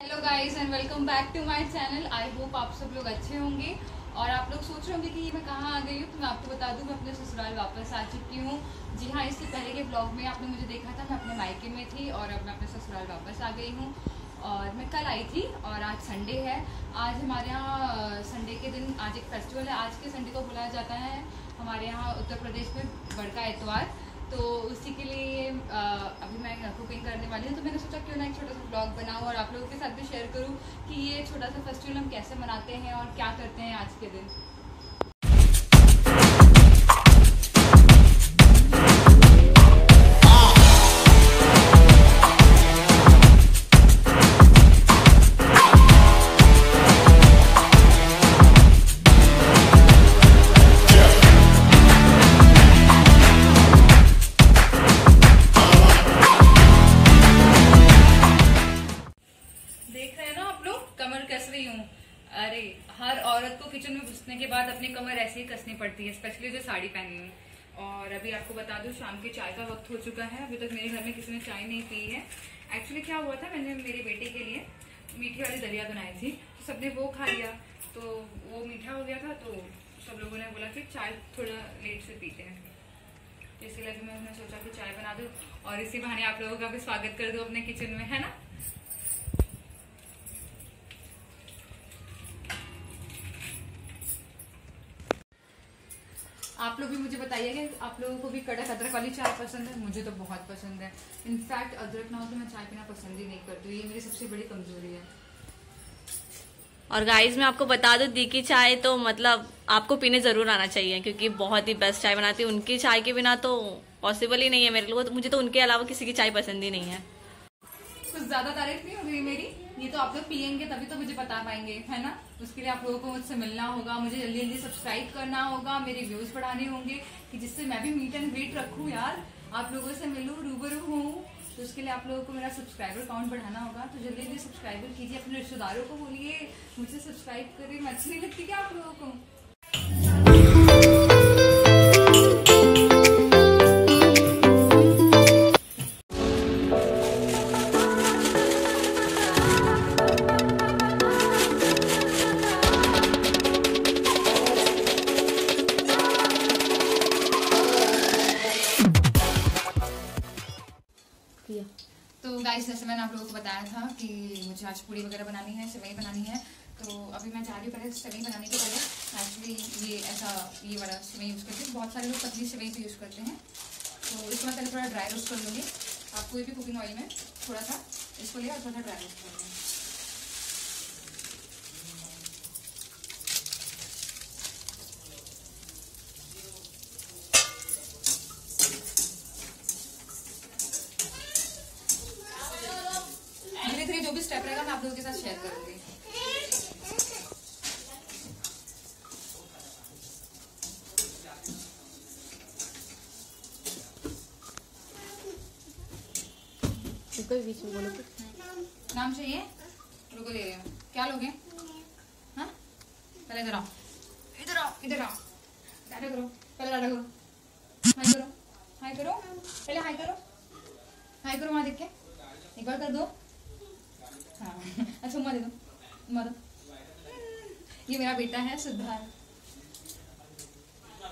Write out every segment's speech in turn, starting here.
Hello guys and welcome back to my channel I hope आप सब लोग अच्छे होंगे। और आप लोग सोच रहे होंगे कि मैं कहाँ आ गई हूँ तो मैं आपको बता दूँ, मैं अपने ससुराल वापस आ चुकी हूँ। जी हाँ इससे पहले के ब्लॉग में आपने मुझे देखा था, मैं अपने मायके में थी और अब मैं अपने ससुराल वापस आ गई हूँ। और मैं कल आई थी और आज संडे है। आज हमारे यहाँ संडे के दिन, आज एक फेस्टिवल है। आज के संडे को बुलाया जाता है हमारे यहाँ उत्तर प्रदेश में बड़का एतवार। तो उसी के लिए आ, अभी मैं कुकिंग करने वाली हूँ तो मैंने सोचा क्यों ना एक छोटा सा ब्लॉग बनाऊँ और आप लोगों के साथ भी शेयर करूँ कि ये छोटा सा फेस्टिवल हम कैसे मनाते हैं और क्या करते हैं आज के दिन। अरे, हर औरत को किचन में घुसने के बाद अपनी कमर ऐसे ही कसनी पड़ती है स्पेशली जो साड़ी पहनी हूँ और अभी आपको बता दूँ, शाम के चाय का वक्त हो चुका है। अभी तक मेरे घर में किसी ने चाय नहीं पी है। एक्चुअली क्या हुआ था, मैंने मेरी बेटी के लिए मीठी वाली दलिया बनाई थी। तो सबने वो खा लिया। तो वो मीठा हो गया था तो सब लोगों ने बोला कि चाय थोड़ा लेट से पीते हैं। तो इसीलिए अभी मैंने सोचा कि चाय बना दूँ। और इसी बहाने आप लोगों का भी स्वागत कर दूँ अपने किचन में, है ना? मुझे बताइए कि आप लोगों को भी कड़क अदरक वाली चाय पसंद है? मुझे तो बहुत पसंद है। इनफैक्ट अदरक ना हो तो मैं चाय पीना पसंद ही नहीं करती ये मेरी सबसे बड़ी कमज़ोरी है। और गाइस मैं आपको बता दूँ दी की चाय तो मतलब आपको पीने ज़रूर आना चाहिए क्योंकि बहुत ही बेस्ट चाय बनाती है। उनकी चाय के बिना तो पॉसिबल ही नहीं है मेरे लिए। तो मुझे तो उनके अलावा किसी की चाय पसंद ही नहीं है। कुछ ज़्यादा तारीफ़ नहीं हो गई मेरी? ये तो आप लोग पियेंगे तभी तो मुझे बता पाएँगे, है ना? उसके लिए आप लोगों को मुझसे मिलना होगा, मुझे जल्दी जल्दी सब्सक्राइब करना होगा, मेरे व्यूज़ बढ़ाने होंगे, कि जिससे मैं भी मीट एंड वेट रखूँ यार। आप लोगों से मिलूँ, रूबरू हूँ तो उसके लिए आप लोगों को मेरा सब्सक्राइबर काउंट बढ़ाना होगा। तो जल्दी जल्दी सब्सक्राइबर कीजिए, अपने रिश्तेदारों को बोलिए मुझे सब्सक्राइब करिए मैं अच्छी नहीं लगती क्या आप लोगों को? वगैरह बनानी है सेवई बनानी है तो अभी मैं जा रही हूँ पहले सेवई बनाने के पहले। एक्चुअली ये ऐसा, ये वाला सेवई यूज़ करती हूँ। बहुत सारे लोग पतली सेवई भी यूज़ करते हैं। तो इसको मैं पहले थोड़ा ड्राई रोस्ट कर लूँगी। आप कोई भी कुकिंग ऑयल में थोड़ा सा इसको लिया थोड़ा ड्राई रोस्ट कर लूँगी धीरे धीरे जो भी स्टेप रहेगा मैं आप लोगों के साथ शेयर करूँगी बीच में बोलो। नाम चाहिए? रुको ले रही हूँ। क्या लोगे? हाँ? पहले इधर आओ। इधर आओ इधर आओ। डाटा करो, पहले डाटा करो। हाय करो हाय करो। पहले हाय करो। हाय करो वहाँ देख के। एक कर दो। हाँ अच्छा उम्मा दे दो उम्मा दो। ये मेरा बेटा है, सिद्धार्थ।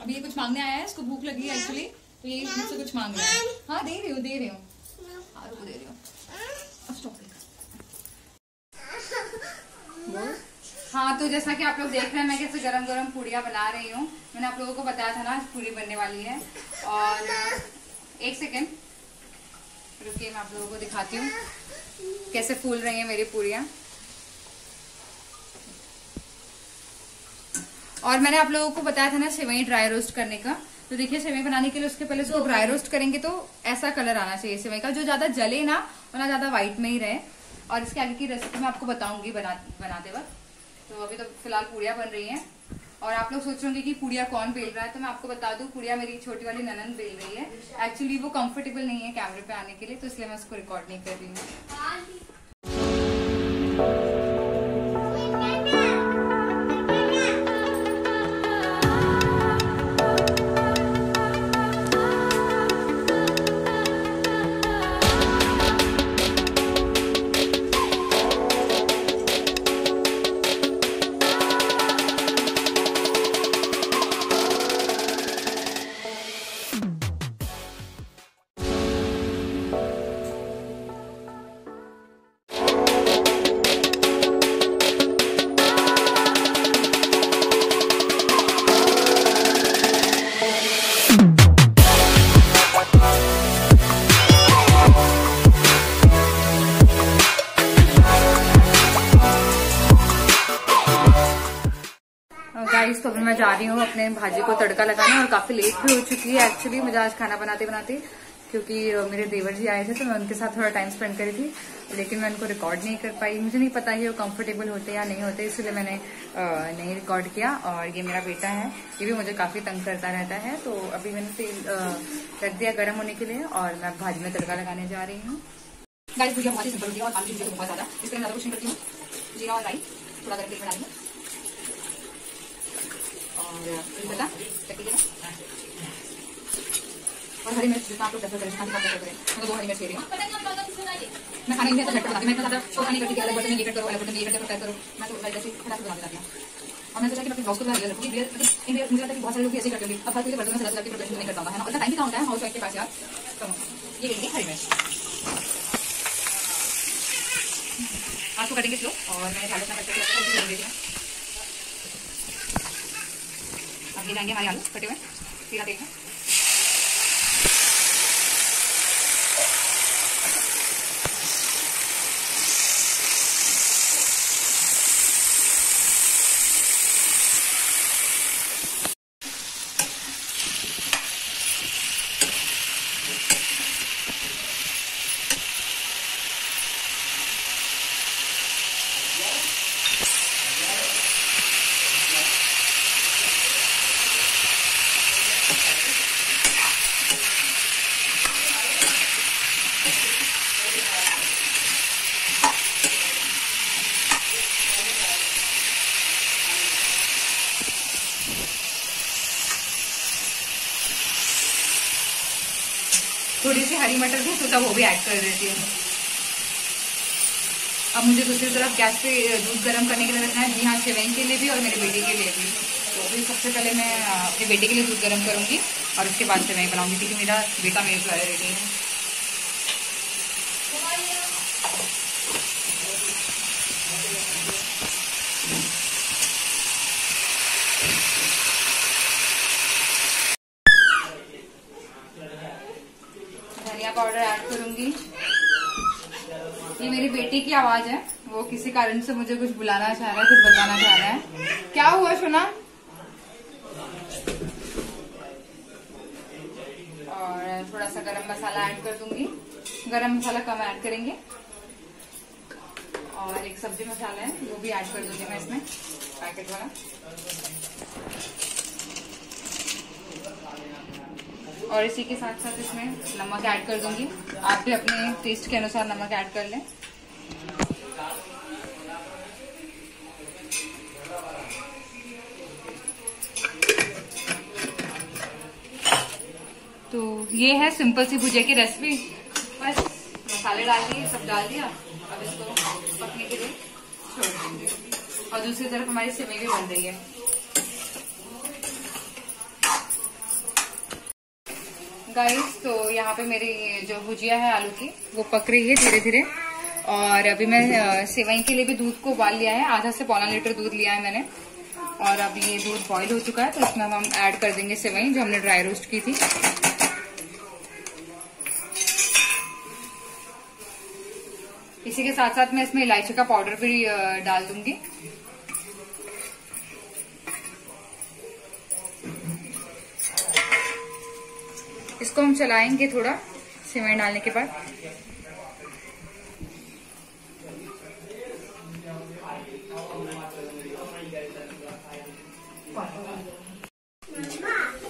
अभी ये कुछ मांगने आया है, इसको भूख लगी है एक्चुअली तो ये मुझसे कुछ मांग रहा है। हाँ दे रही हूँ, दे रही हाँ। रुको दे रही हूँ अब हाँ तो जैसा कि आप लोग देख रहे हैं मैं कैसे गरम गरम पूड़ियाँ बना रही हूँ। मैंने आप लोगों को बताया था ना पूड़ी बनने वाली है। और एक सेकेंड। रुकिए मैं आप लोगों को दिखाती हूँ कैसे फूल रही हैं मेरी पूड़ियाँ। और मैंने आप लोगों को बताया था ना सेवई ड्राई रोस्ट करने का। तो देखिए, सेवई बनाने के लिए उसके पहले उसको ड्राई रोस्ट करेंगे तो ऐसा कलर आना चाहिए सेवई का। जो ज़्यादा जले ना और ना ज़्यादा व्हाइट में ही रहे। और इसके आगे की रेसिपी मैं आपको बताऊँगी बना, बनाते वक्त। तो अभी तो फ़िलहाल पूड़िया बन रही है। और आप लोग सोच रहे होंगे कि पुड़िया कौन बेल रहा है तो मैं आपको बता दूँ, पुड़िया मेरी छोटी वाली ननन बेल रही है। एक्चुअली वो कंफर्टेबल नहीं है कैमरे पे आने के लिए तो इसलिए मैं उसको रिकॉर्ड नहीं कर रही हूँ। गाइस तो अभी मैं जा रही हूँ अपने भाजी को तड़का लगाने और काफ़ी लेट भी हो चुकी है एक्चुअली मुझे आज खाना बनाते बनाते, क्योंकि मेरे देवर जी आए थे तो मैं उनके साथ थोड़ा टाइम स्पेंड करी थी, लेकिन मैं उनको रिकॉर्ड नहीं कर पाई। मुझे नहीं पता कि वो कंफर्टेबल होते या नहीं होते, इसलिए मैंने नहीं रिकॉर्ड किया और ये मेरा बेटा है, ये भी मुझे काफ़ी तंग करता रहता है तो अभी मैंने तेल रख दिया गर्म होने के लिए और मैं भाजी में तड़का लगाने जा रही हूँ। ज़्यादा करती हूँ। जीरा और थोड़ा और पता और हरी मिर्च जितना आप लोग प्रेफर करें जितना प्रेफर करें मैं दो हरी मिर्च ले रही हूँ मैं खाना नहीं झटपट बनाती मैं इतना ज़्यादा शोर नहीं करती अलग बर्तन में ये कट करो अलग में ये कट करो करो मैं तो जैसे फटाफट बना देती हूँ और मैं सोचा कि अपने ब्लॉग को रियल रखूँगी इंडिया मुझे लगता है कि बहुत सारे लोग ऐसे करते होंगे अब हर कोई बर्तन में सजा के प्रोफेशन नहीं करता है ना उतना टाइम कितना होता है हाउस वाइफ के पास यार तो ये लेंगे हरी मिर्च आज को कटेंगे स्लो और मैं ध्यान रखना देती हूँ अब ये जाएँगे हमारे आलू कटे हुए। आप देखना सी हरी मटर थी तो वो भी ऐड कर देती हूँ। अब मुझे दूसरी तरफ़ गैस पे दूध गर्म करने के लिए रखना है। जी हाँ सेवन के लिए भी और मेरे बेटे के लिए भी। तो अभी सबसे पहले मैं अपने बेटे के लिए दूध गर्म करूँगी और उसके बाद सेवई बनाऊँगी, क्योंकि मेरा बेटा मेरे रेडी है। पाउडर ऐड करूँगी। ये मेरी बेटी की आवाज़ है। वो किसी कारण से मुझे कुछ बुलाना चाह रहा है, कुछ बताना चाह रहा है। क्या हुआ सुना? और थोड़ा सा गरम मसाला ऐड कर दूँगी। गरम मसाला कम ऐड करेंगे। और एक सब्ज़ी मसाला है, वो भी ऐड कर दूँगी मैं इसमें, पैकेट वाला। और इसी के साथ साथ इसमें नमक ऐड कर दूँगी। आप भी अपने टेस्ट के अनुसार नमक ऐड कर लें। तो ये है सिंपल सी भुजिया की रेसिपी बस मसाले डाल दिए, सब डाल दिया। अब इसको पकने के लिए छोड़ देंगे। और दूसरी तरफ़ हमारी सिमें भी बन रही है। गाइस तो यहाँ पे मेरी जो भुजिया है आलू की, वो पक रही है धीरे धीरे और अभी मैं सेवई के लिए भी दूध को उबाल लिया है। आधा से पौना लीटर दूध लिया है मैंने। और अभी ये दूध बॉईल हो चुका है तो इसमें हम ऐड कर देंगे सेवई, जो हमने ड्राई रोस्ट की थी। इसी के साथ साथ मैं इसमें इलायची का पाउडर भी डाल दूँगी। इसको हम चलाएँगे थोड़ा सीमेंट डालने के बाद।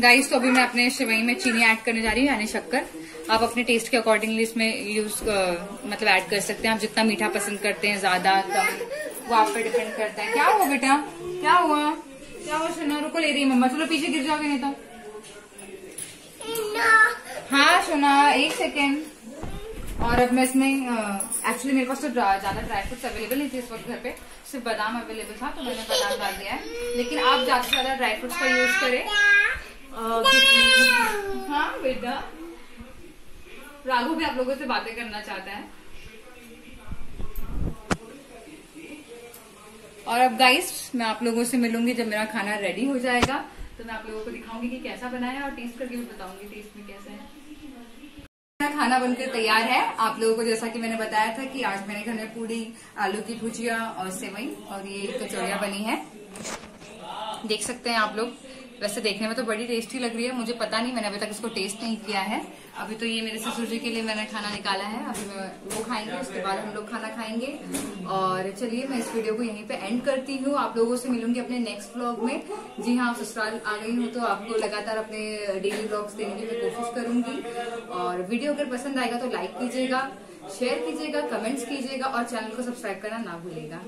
गाइस तो अभी मैं अपने सेवई में चीनी ऐड करने जा रही हूँ, यानी शक्कर। आप अपने टेस्ट के अकॉर्डिंगली इसमें यूज़ मतलब ऐड कर सकते हैं। आप जितना मीठा पसंद करते हैं, ज़्यादा कम वो आप पे डिपेंड करता है। क्या हुआ बेटा? क्या हुआ? क्या हुआ सुना रुको ले रही है मम्मा? चलो पीछे गिर जाओगे, नहीं तो। हाँ सुना, एक सेकेंड और अब मैं इसमें एक्चुअली मेरे पास तो ज़्यादा ड्राई फ्रूट्स अवेलेबल नहीं थे इस वक्त घर पे। सिर्फ़ बादाम अवेलेबल था तो मैंने बादाम डाल दिया है। लेकिन आप ज़्यादा से ज़्यादा ड्राई फ्रूट्स का यूज़ करें। हाँ बेटा। राघु भी आप लोगों से बातें करना चाहता है। और अब गाइस मैं आप लोगों से मिलूँगी जब मेरा खाना रेडी हो जाएगा। तो मैं आप लोगों को दिखाऊँगी कि कैसा बनाया और टेस्ट करके भी बताऊँगी टेस्ट में कैसा है। खाना बनकर तैयार है। आप लोगों को जैसा कि मैंने बताया था कि आज मैंने घर में पूरी आलू की भुजिया और सेवई और ये कचौड़िया बनी है। देख सकते हैं आप लोग। वैसे देखने में तो बड़ी टेस्टी लग रही है, मुझे पता नहीं, मैंने अभी तक इसको टेस्ट नहीं किया है। अभी तो ये मेरे ससुर जी के लिए मैंने खाना निकाला है, अभी मैं वो खाएँगे, उसके बाद हम लोग खाना खाएँगे। और चलिए, मैं इस वीडियो को यहीं पे एंड करती हूँ। आप लोगों से मिलूँगी अपने नेक्स्ट ब्लॉग में। जी हाँ ससुराल आ गई हूँ तो आपको लगातार अपने डेली ब्लॉग्स देने की मैं कोशिश करूँगी। और वीडियो अगर पसंद आएगा तो लाइक कीजिएगा शेयर कीजिएगा कमेंट्स कीजिएगा, और चैनल को सब्सक्राइब करना ना भूलिएगा।